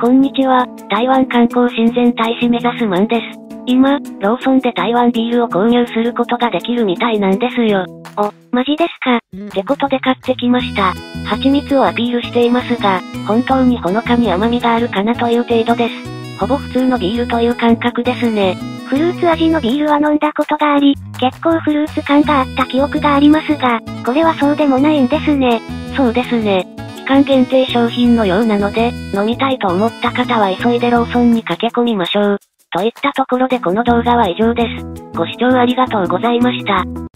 こんにちは、台湾観光親善大使目指すマンです。今、ローソンで台湾ビールを購入することができるみたいなんですよ。お、マジですかってことで買ってきました。蜂蜜をアピールしていますが、本当にほのかに甘みがあるかなという程度です。ほぼ普通のビールという感覚ですね。フルーツ味のビールは飲んだことがあり、結構フルーツ感があった記憶がありますが、これはそうでもないんですね。そうですね。期間限定商品のようなので、飲みたいと思った方は急いでローソンに駆け込みましょう。といったところでこの動画は以上です。ご視聴ありがとうございました。